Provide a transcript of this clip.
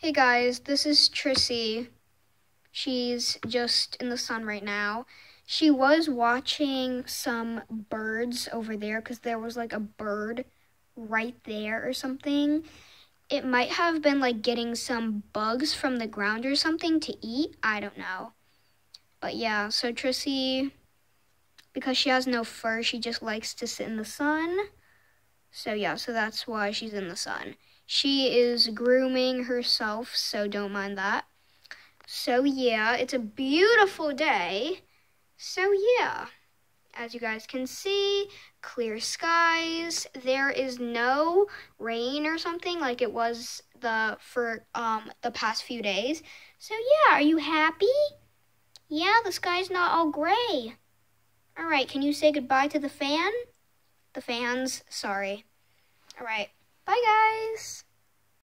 Hey guys, this is Trissy. She's just in the sun right now. She was watching some birds over there because there was like a bird right there or something. It might have been like getting some bugs from the ground or something to eat. I don't know. But yeah, so Trissy, because she has no fur, she just likes to sit in the sun. So yeah, so that's why she's in the sun. She is grooming herself, so don't mind that. So yeah, it's a beautiful day. So yeah, as you guys can see, clear skies. There is no rain or something like it was the for um the past few days. So yeah, are you happy? Yeah, the sky's not all gray. All right, can you say goodbye to the fan? The fans, sorry. All right. Bye, guys.